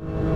you